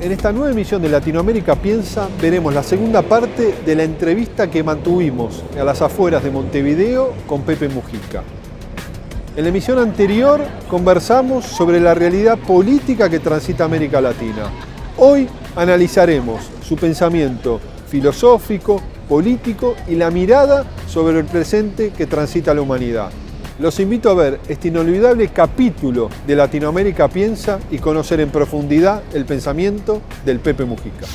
En esta nueva emisión de Latinoamérica Piensa veremos la segunda parte de la entrevista que mantuvimos a las afueras de Montevideo con Pepe Mujica. En la emisión anterior conversamos sobre la realidad política que transita América Latina. Hoy analizaremos su pensamiento filosófico, político y la mirada sobre el presente que transita la humanidad. Los invito a ver este inolvidable capítulo de Latinoamérica Piensa y conocer en profundidad el pensamiento del Pepe Mujica.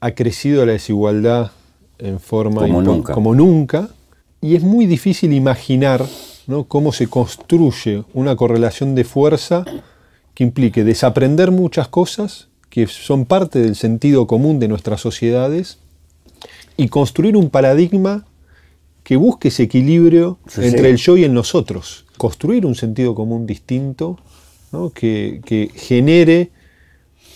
Ha crecido la desigualdad en forma Como nunca. como nunca, y es muy difícil imaginar ¿no? cómo se construye una correlación de fuerza que implique desaprender muchas cosas que son parte del sentido común de nuestras sociedades y construir un paradigma que busque ese equilibrio Sí, sí. entre el yo y el nosotros. Construir un sentido común distinto ¿no? que, que genere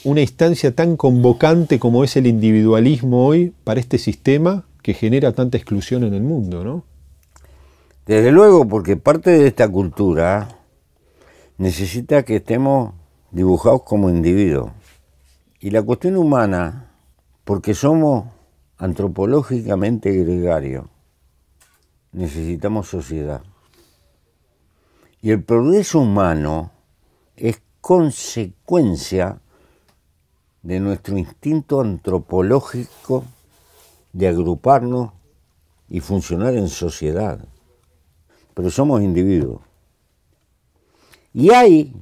una instancia tan convocante como es el individualismo hoy para este sistema que genera tanta exclusión en el mundo, ¿no? Desde luego, porque parte de esta cultura necesita que estemos dibujados como individuos. Y la cuestión humana, porque somos antropológicamente gregarios, necesitamos sociedad. Y el progreso humano es consecuencia de nuestro instinto antropológico de agruparnos y funcionar en sociedad. Pero somos individuos. Y hay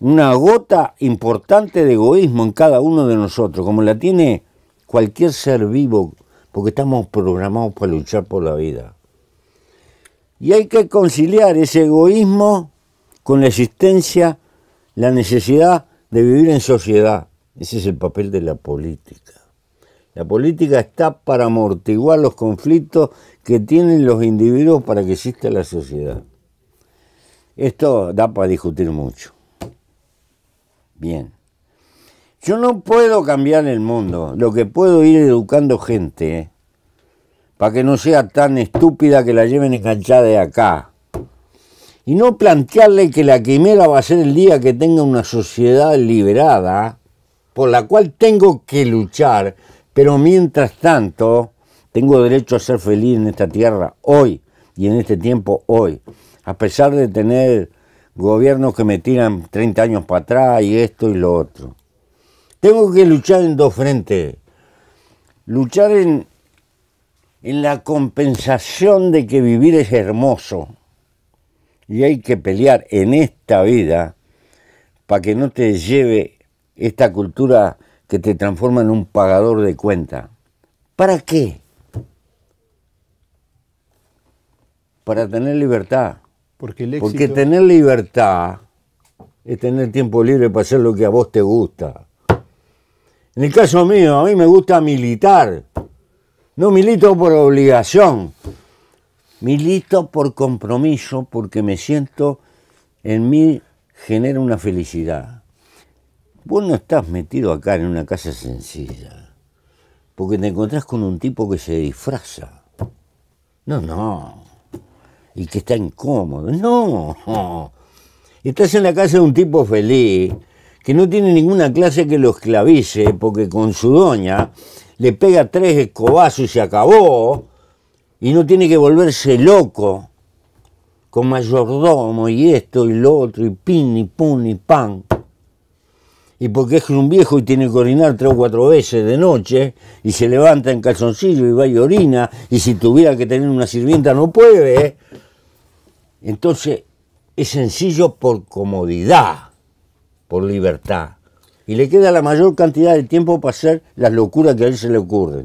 una gota importante de egoísmo en cada uno de nosotros, como la tiene cualquier ser vivo, porque estamos programados para luchar por la vida. Y hay que conciliar ese egoísmo con la existencia, la necesidad de vivir en sociedad. Ese es el papel de la política. La política está para amortiguar los conflictos que tienen los individuos para que exista la sociedad. Esto da para discutir mucho. Bien. Yo no puedo cambiar el mundo, lo que puedo ir educando gente para que no sea tan estúpida que la lleven enganchada de acá. Y no plantearle que la quimera va a ser el día que tenga una sociedad liberada, por la cual tengo que luchar, pero mientras tanto tengo derecho a ser feliz en esta tierra hoy y en este tiempo hoy, a pesar de tener gobiernos que me tiran 30 años para atrás y esto y lo otro. Tengo que luchar en dos frentes. Luchar en, en la compensación de que vivir es hermoso. Y hay que pelear en esta vida para que no te lleve esta cultura que te transforma en un pagador de cuenta. ¿Para qué? Para tener libertad. Porque el éxito... Porque tener libertad es tener tiempo libre para hacer lo que a vos te gusta. En el caso mío, a mí me gusta militar. No milito por obligación. Milito por compromiso porque me siento en mí genera una felicidad. Vos no estás metido acá en una casa sencilla porque te encontrás con un tipo que se disfraza. No, no. Y que está incómodo. No. Estás en la casa de un tipo feliz que no tiene ninguna clase que lo esclavice porque con su doña le pega tres escobazos y se acabó y no tiene que volverse loco con mayordomo y esto y lo otro y pin y pum y pan y porque es un viejo y tiene que orinar tres o cuatro veces de noche y se levanta en calzoncillo y va y orina y si tuviera que tener una sirvienta no puede entonces es sencillo por comodidad por libertad. Y le queda la mayor cantidad de tiempo para hacer las locuras que a él se le ocurren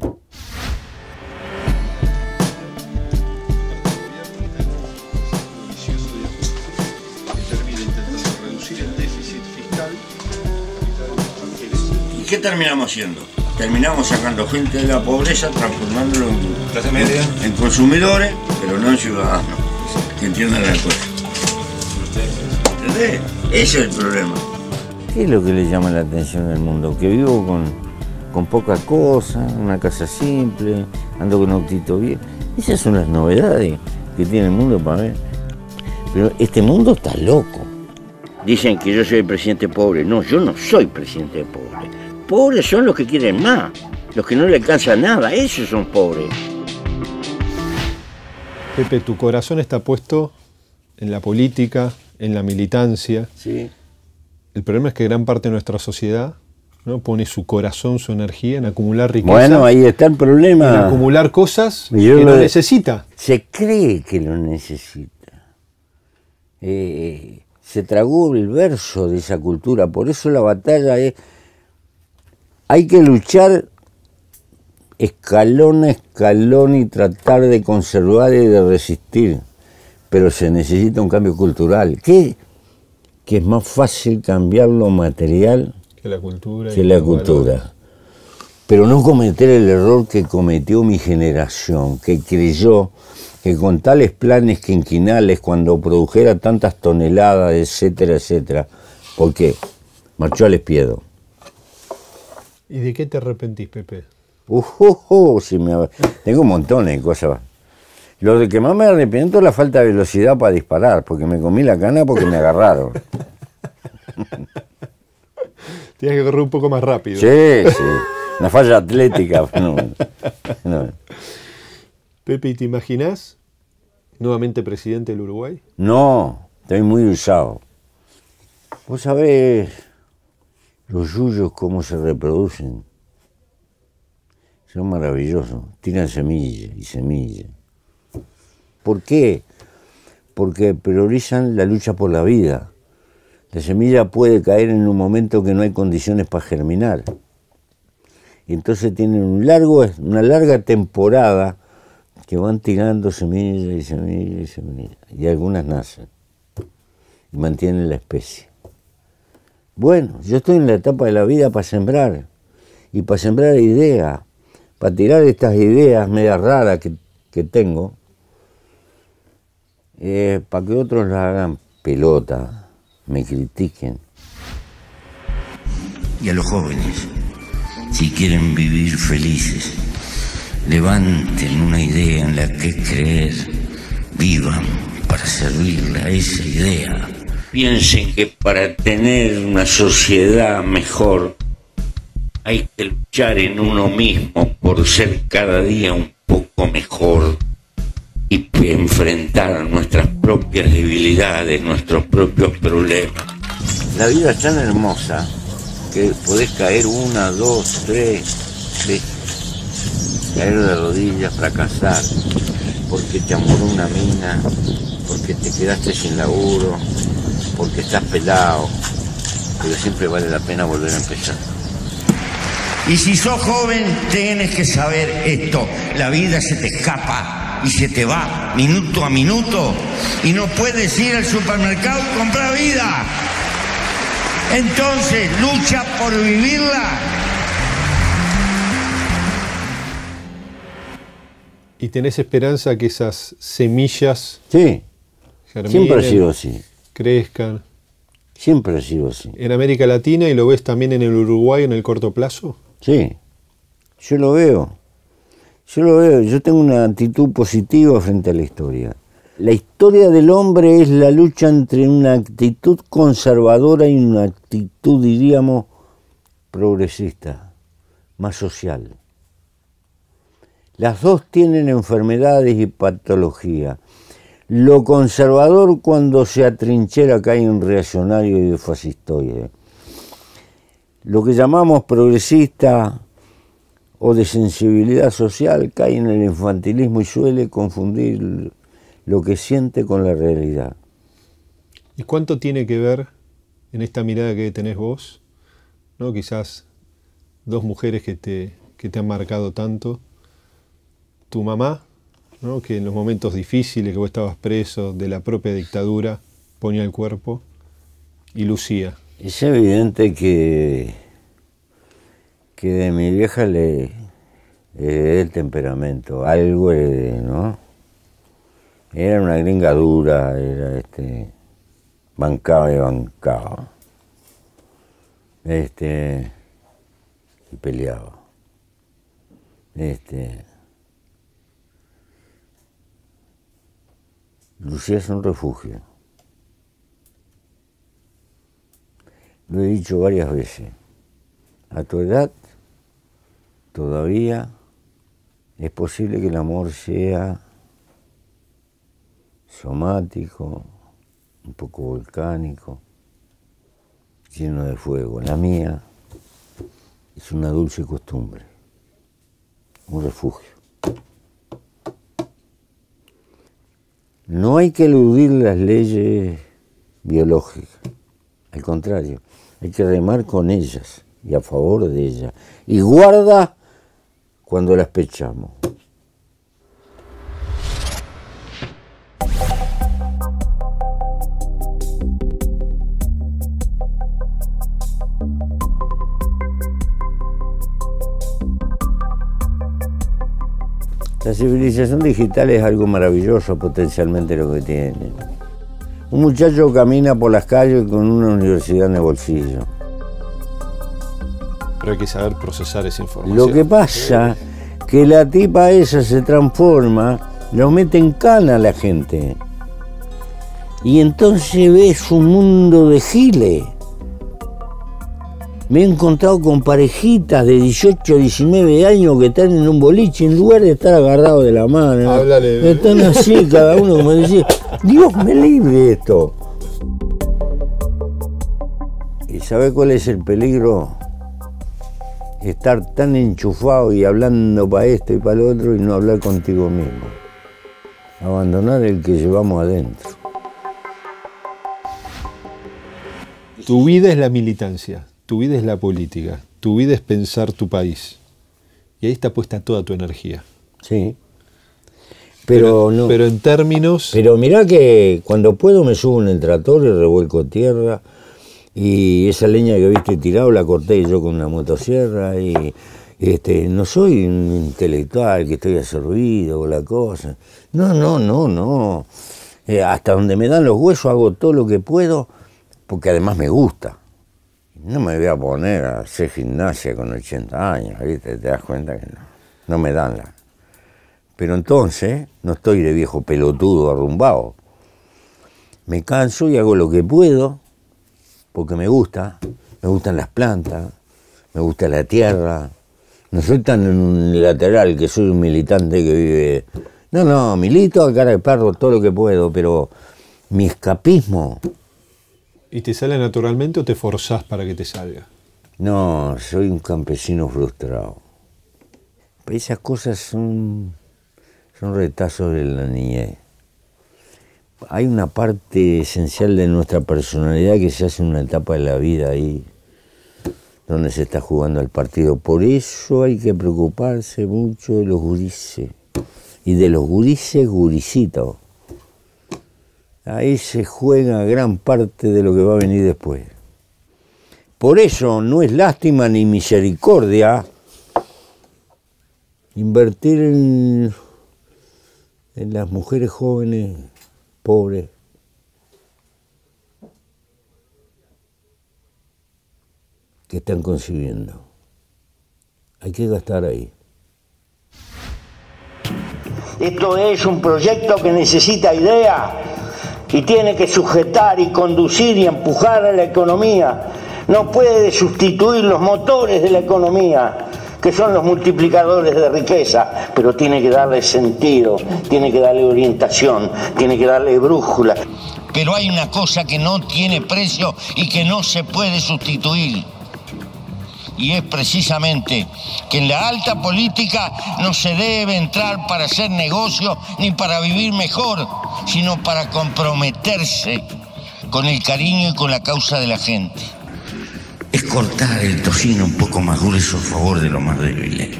qué terminamos haciendo? terminamos sacando gente de la pobreza, transformándolo en, en consumidores, pero no en ciudadanos, que entiendan la cosa. ¿Entendés? Ese es el problema. ¿Qué es lo que le llama la atención al mundo? Que vivo con, con poca cosa, una casa simple, ando con un autito bien. Esas son las novedades que tiene el mundo para ver. Pero este mundo está loco. Dicen que yo soy el presidente pobre. No, yo no soy presidente pobre. Pobres son los que quieren más, los que no le alcanza nada. Esos son pobres. Pepe, tu corazón está puesto en la política, en la militancia. Sí. El problema es que gran parte de nuestra sociedad ¿no? pone su corazón, su energía en acumular riqueza. Bueno, ahí está el problema. En acumular cosas que no necesita. Se cree que lo necesita. Eh, se tragó el verso de esa cultura. Por eso la batalla es... Hay que luchar escalón a escalón y tratar de conservar y de resistir. Pero se necesita un cambio cultural. ¿Qué? Que es más fácil cambiar lo material que la cultura. Que la cultura. Pero no cometer el error que cometió mi generación, que creyó que con tales planes quinquinales, cuando produjera tantas toneladas, etcétera, etcétera, ¿por qué? Marchó al espiedo. ¿Y de qué te arrepentís, Pepe? Uh, si me... Tengo un montón de cosas. Lo de que más me arrepiento es la falta de velocidad para disparar, porque me comí la cana porque me agarraron. Tienes que correr un poco más rápido. Sí, sí. Una falla atlética. Pepe, ¿te imaginas nuevamente presidente del Uruguay? No, estoy muy usado. Vos sabés los yuyos cómo se reproducen. Son maravillosos. Tiran semillas y semillas. ¿Por qué? Porque priorizan la lucha por la vida. La semilla puede caer en un momento que no hay condiciones para germinar. Y entonces tienen una larga temporada que van tirando semillas y semillas y semillas. Y algunas nacen y mantienen la especie. Bueno, yo estoy en la etapa de la vida para sembrar y para sembrar ideas, para tirar estas ideas medio raras que, que tengo, eh, para que otros la hagan pelota, me critiquen. Y a los jóvenes, si quieren vivir felices, levanten una idea en la que creer, vivan para servirle a esa idea. Piensen que para tener una sociedad mejor hay que luchar en uno mismo por ser cada día un poco mejor y enfrentar nuestras propias debilidades, nuestros propios problemas. La vida es tan hermosa que podés caer una, dos, tres, caer de rodillas, fracasar, porque te amoró una mina, porque te quedaste sin laburo, porque estás pelado, pero siempre vale la pena volver a empezar. Y si sos joven, tienes que saber esto, la vida se te escapa y se te va minuto a minuto y no puedes ir al supermercado y comprar vida. Entonces, lucha por vivirla ¿Y tenés esperanza que esas semillas sí. siempre ha sido así. Crezcan? Siempre ha sido así. ¿En América Latina y lo ves también en el Uruguay en el corto plazo? Sí, yo lo veo. Yo lo veo, yo tengo una actitud positiva frente a la historia. La historia del hombre es la lucha entre una actitud conservadora y una actitud, diríamos, progresista, más social. Las dos tienen enfermedades y patología. Lo conservador cuando se atrinchera cae en reaccionario y fascistoide. Lo que llamamos progresista o de sensibilidad social cae en el infantilismo y suele confundir lo que siente con la realidad. ¿Y cuánto tiene que ver en esta mirada que tenés vos, ¿no? quizás dos mujeres que te, que te han marcado tanto, tu mamá, que en los momentos difíciles que vos estabas preso de la propia dictadura, ponía el cuerpo, y Lucía. Es evidente que, que de mi vieja le heredé el temperamento, algo ¿no? Era una gringa dura, era este, bancaba y bancaba. Este, y peleaba. Este, Lucía es un refugio. Lo he dicho varias veces. A tu edad todavía es posible que el amor sea somático, un poco volcánico, lleno de fuego. La mía es una dulce costumbre, un refugio. No hay que eludir las leyes biológicas, al contrario, hay que remar con ellas y a favor de ellas. Y guarda cuando las pechamos. La civilización digital es algo maravilloso potencialmente lo que tiene. Un muchacho camina por las calles con una universidad en el bolsillo. Pero hay que saber procesar esa información. Lo que pasa que la tipa esa se transforma, lo mete en cana a la gente. Y entonces ves un mundo de giles. Me he encontrado con parejitas de 18, 19 años que están en un boliche en lugar de estar agarrados de la mano. Háblale. Están así, cada uno como decía, Dios me libre de esto. ¿Y sabe cuál es el peligro? Estar tan enchufado y hablando para esto y para lo otro y no hablar contigo mismo. Abandonar el que llevamos adentro. Tu vida es la militancia, tu vida es la política, tu vida es pensar tu país. Y ahí está puesta toda tu energía. Sí. Pero, no. Pero en términos. Pero mirá que cuando puedo me subo en el tractor y revuelco tierra. Y esa leña que viste tirado la corté yo con una motosierra. Y este, no soy un intelectual que estoy a servido o la cosa. No, no, no, no. Eh, hasta donde me dan los huesos hago todo lo que puedo, porque además me gusta. No me voy a poner a hacer gimnasia con 80 años, ¿viste? Te das cuenta que no, no me dan la. Pero entonces no estoy de viejo pelotudo arrumbado. Me canso y hago lo que puedo, porque me gusta. Me gustan las plantas, me gusta la tierra. No soy tan unilateral que soy un militante que vive. No, no, milito a cara de perro todo lo que puedo, pero mi escapismo. ¿Y te sale naturalmente o te forzás para que te salga? No, soy un campesino frustrado. Esas cosas son son retazos de la niñez. Hay una parte esencial de nuestra personalidad que se hace en una etapa de la vida ahí, donde se está jugando el partido. Por eso hay que preocuparse mucho de los gurises, y de los gurises gurisitos. Ahí se juega gran parte de lo que va a venir después. Por eso no es lástima ni misericordia invertir en las mujeres jóvenes pobres. que están concibiendo. Hay que gastar ahí. Esto es un proyecto que necesita idea y tiene que sujetar y conducir y empujar a la economía. No puede sustituir los motores de la economía que son los multiplicadores de riqueza, pero tiene que darle sentido, tiene que darle orientación, tiene que darle brújula. Pero hay una cosa que no tiene precio y que no se puede sustituir. Y es precisamente que en la alta política no se debe entrar para hacer negocio ni para vivir mejor, sino para comprometerse con el cariño y con la causa de la gente es cortar el tocino un poco más grueso a favor de los más débiles.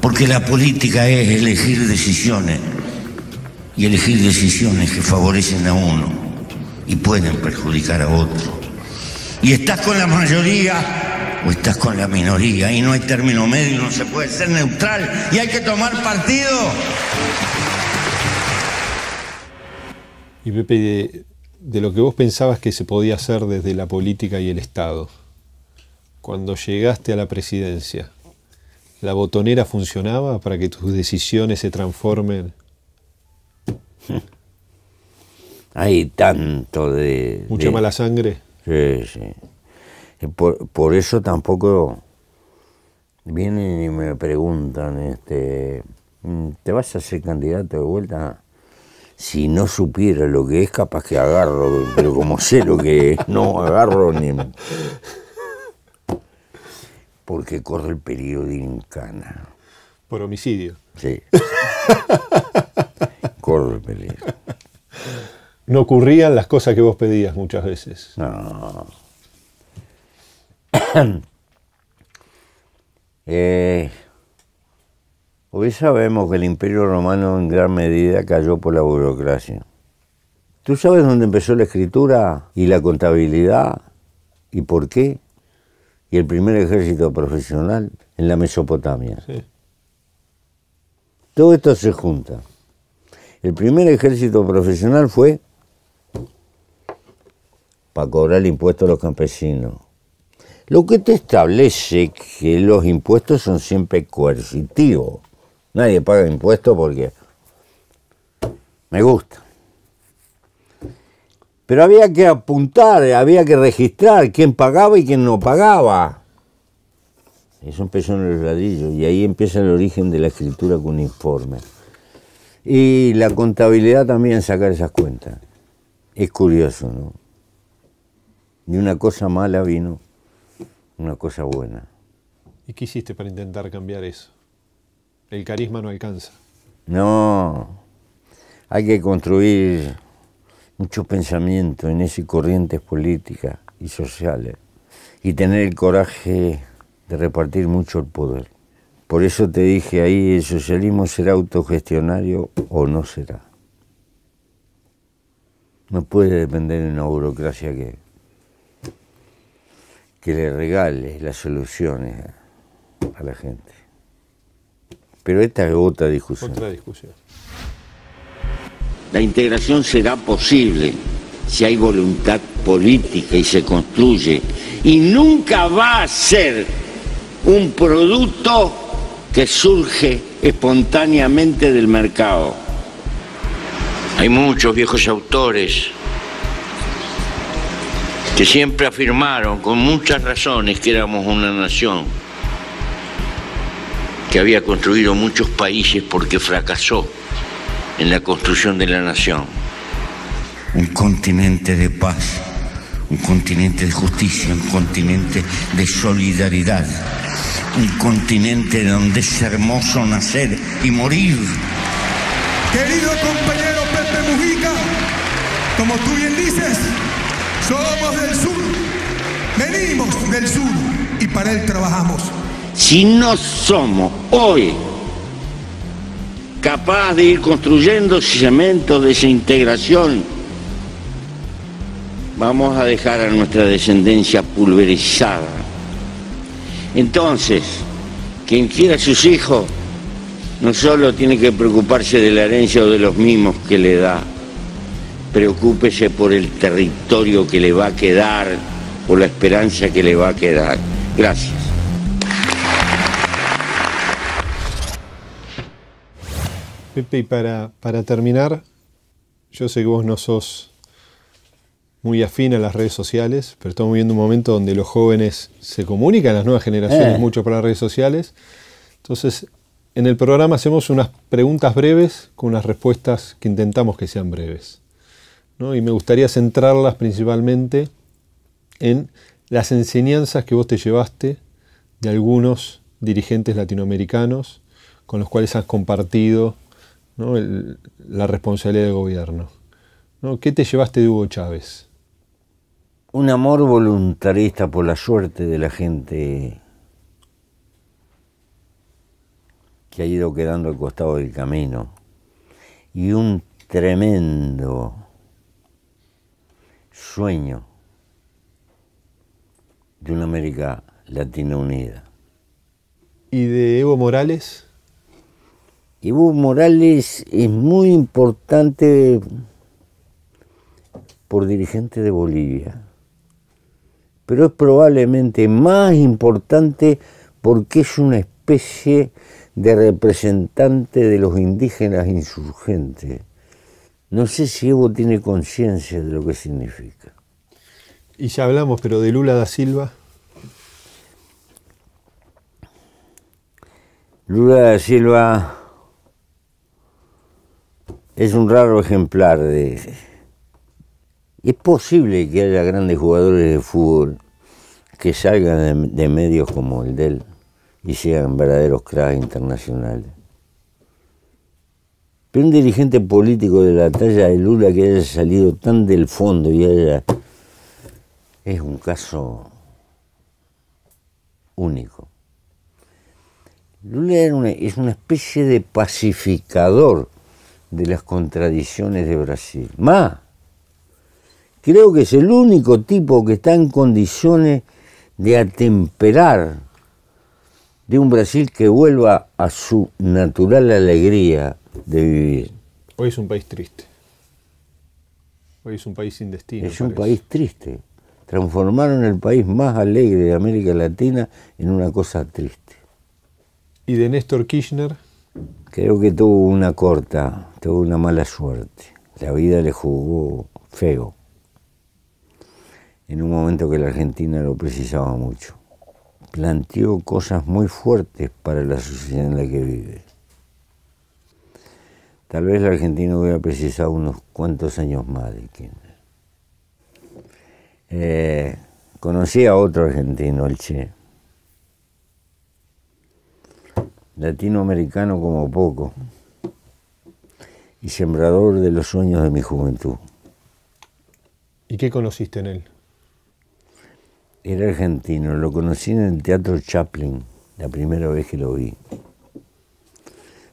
Porque la política es elegir decisiones y elegir decisiones que favorecen a uno y pueden perjudicar a otro. Y estás con la mayoría o estás con la minoría. Y no hay término medio, no se puede ser neutral y hay que tomar partido. Y Pepe, de, de lo que vos pensabas que se podía hacer desde la política y el Estado, cuando llegaste a la presidencia, ¿la botonera funcionaba para que tus decisiones se transformen? Hay tanto de... ¿Mucha de- mala sangre? Sí, sí. Por, por eso tampoco vienen y me preguntan, este, mm, ¿te vas a ser candidato de vuelta? Si no supiera lo que es, capaz que agarro, pero como sé lo que es, no agarro ni... Porque corre el peligro de ir en cana. Por homicidio. Sí. corre el peligro. No ocurrían las cosas que vos pedías muchas veces. No. Eh, hoy sabemos que el Imperio Romano en gran medida cayó por la burocracia. ¿Tú sabes dónde empezó la escritura y la contabilidad? ¿Y por qué? Y el primer ejército profesional en la Mesopotamia. Sí. Todo esto se junta. El primer ejército profesional fue para cobrar el impuesto a los campesinos. Lo que te establece que los impuestos son siempre coercitivos. Nadie paga impuestos porque me gusta. Pero había que apuntar, había que registrar quién pagaba y quién no pagaba. Eso empezó en el ladrillo y ahí empieza el origen de la escritura cuneiforme. Y la contabilidad también sacar esas cuentas. Es curioso, ¿no? De una cosa mala vino una cosa buena. ¿Y qué hiciste para intentar cambiar eso? El carisma no alcanza. No, hay que construir mucho pensamiento en esas corrientes políticas y sociales y tener el coraje de repartir mucho el poder. Por eso te dije ahí, el socialismo será autogestionario o no será. No puede depender de una burocracia que, que le regale las soluciones a, a la gente. Pero esta es otra discusión. Otra discusión. La integración será posible si hay voluntad política y se construye. Y nunca va a ser un producto que surge espontáneamente del mercado. Hay muchos viejos autores que siempre afirmaron con muchas razones que éramos una nación que había construido muchos países porque fracasó en la construcción de la nación. Un continente de paz, un continente de justicia, un continente de solidaridad, un continente donde es hermoso nacer y morir. Querido compañero Pepe Mujica, como tú bien dices, somos del sur, venimos del sur y para él trabajamos. Si no somos hoy capaces de ir construyendo cementos de esa integración, vamos a dejar a nuestra descendencia pulverizada. Entonces, quien quiera a sus hijos, no solo tiene que preocuparse de la herencia o de los mimos que le da, preocúpese por el territorio que le va a quedar, por la esperanza que le va a quedar. Gracias. Pepe, y para, para terminar, yo sé que vos no sos muy afín a las redes sociales, pero estamos viviendo un momento donde los jóvenes se comunican, las nuevas generaciones, Eh. mucho por las redes sociales. Entonces, en el programa hacemos unas preguntas breves con unas respuestas que intentamos que sean breves. ¿No? Y me gustaría centrarlas principalmente en las enseñanzas que vos te llevaste de algunos dirigentes latinoamericanos con los cuales has compartido la responsabilidad de gobierno. ¿no? ¿Qué te llevaste de Hugo Chávez? Un amor voluntarista por la suerte de la gente que ha ido quedando al costado del camino y un tremendo sueño de una América Latina Unida. ¿Y de Evo Morales? Evo Morales es muy importante por dirigente de Bolivia, pero es probablemente más importante porque es una especie de representante de los indígenas insurgentes. No sé si Evo tiene conciencia de lo que significa. Y ya hablamos, pero de Lula da Silva. Lula da Silva es un raro ejemplar de... Es posible que haya grandes jugadores de fútbol que salgan de, medios como el de él y sean verdaderos cracks internacionales. Un dirigente político de la talla de Lula que haya salido tan del fondo y haya... es un caso único. Lula es una especie de pacificador de las contradicciones de Brasil. Más, creo que es el único tipo que está en condiciones de atemperar de un Brasil que vuelva a su natural alegría de vivir. Hoy es un país triste. Hoy es un país sin destino. Es un país triste. Transformaron el país más alegre de América Latina en una cosa triste. ¿Y de Néstor Kirchner? Creo que tuvo una corta, tuvo una mala suerte. La vida le jugó feo. En un momento que la Argentina lo precisaba mucho. Planteó cosas muy fuertes para la sociedad en la que vive. Tal vez la Argentina hubiera precisado unos cuantos años más de Kirchner. Eh, conocí a otro argentino, el Che latinoamericano como poco y sembrador de los sueños de mi juventud. ¿Y qué conociste en él? Era argentino, lo conocí en el Teatro Chaplin, la primera vez que lo vi.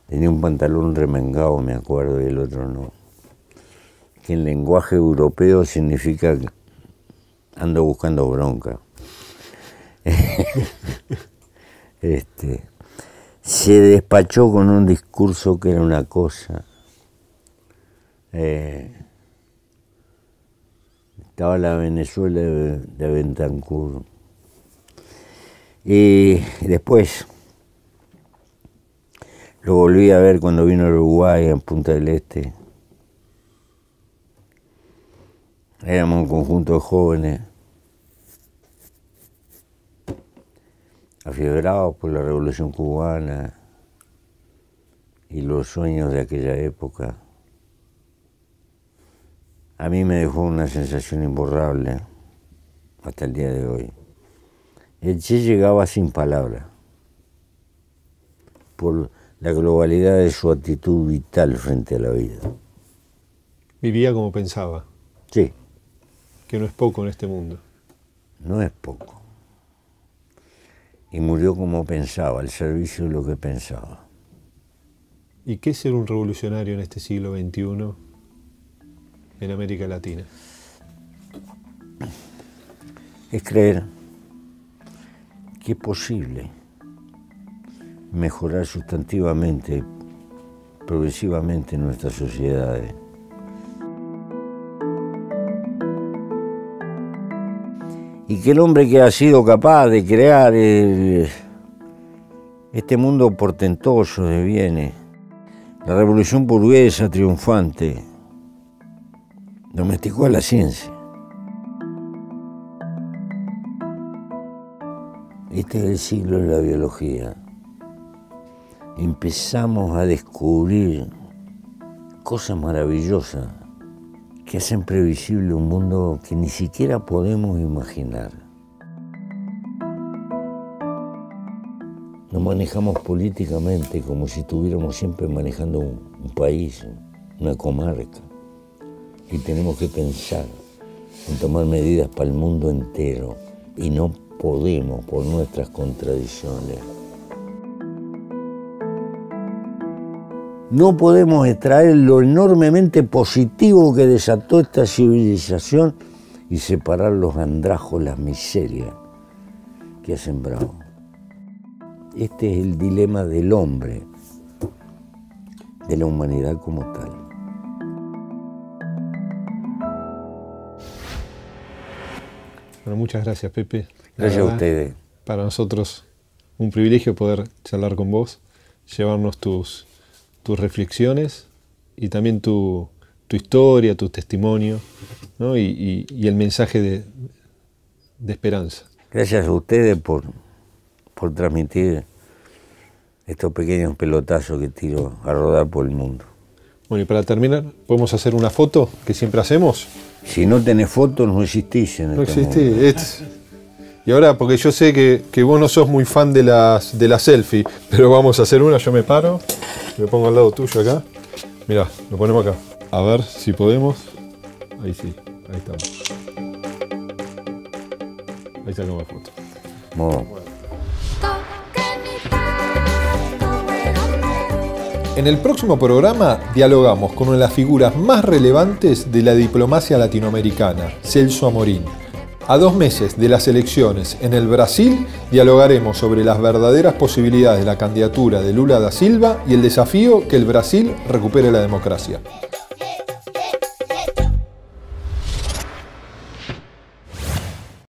Tenía un pantalón remengado, me acuerdo, y el otro no. Que en lenguaje europeo significa ando buscando bronca. este, se despachó con un discurso que era una cosa. Eh, estaba la Venezuela de, de Y después lo volví a ver cuando vino a Uruguay en Punta del Este. Éramos un conjunto de jóvenes afiebrados por la revolución cubana y los sueños de aquella época, a mí me dejó una sensación imborrable hasta el día de hoy. El Che llegaba sin palabras, por la globalidad de su actitud vital frente a la vida. Vivía como pensaba. Sí. Que no es poco en este mundo. No es poco y murió como pensaba, al servicio de lo que pensaba. ¿Y qué es ser un revolucionario en este siglo XXI en América Latina? Es creer que es posible mejorar sustantivamente, progresivamente nuestras sociedades y que el hombre que ha sido capaz de crear este mundo portentoso de bienes, la revolución burguesa triunfante, domesticó a la ciencia. Este es el siglo de la biología. Empezamos a descubrir cosas maravillosas que hacen previsible un mundo que ni siquiera podemos imaginar. Nos manejamos políticamente como si estuviéramos siempre manejando un, país, una comarca, y tenemos que pensar en tomar medidas para el mundo entero y no podemos por nuestras contradicciones. No podemos extraer lo enormemente positivo que desató esta civilización y separar los andrajos, las miserias que ha sembrado. Este es el dilema del hombre, de la humanidad como tal. Bueno, muchas gracias, Pepe. La Gracias a ustedes. Para nosotros un privilegio poder charlar con vos, llevarnos tus, tus reflexiones y también tu, tu historia, tu testimonio ¿no? y, y- y el mensaje de, de esperanza. Gracias a ustedes por, por transmitir estos pequeños pelotazos que tiro a rodar por el mundo. Bueno, y para terminar, ¿podemos hacer una foto que siempre hacemos? Si no tenés fotos, no existís en No este mundo. Y ahora, porque yo sé que, que vos no sos muy fan de las de la selfie, pero vamos a hacer una, yo me paro, me pongo al lado tuyo acá. Mirá, lo ponemos acá. A ver si podemos. Ahí sí, ahí estamos. Ahí sacamos la foto. Mo- En el próximo programa dialogamos con una de las figuras más relevantes de la diplomacia latinoamericana, Celso Amorín. A dos meses de las elecciones en el Brasil, dialogaremos sobre las verdaderas posibilidades de la candidatura de Lula da Silva y el desafío que el Brasil recupere la democracia.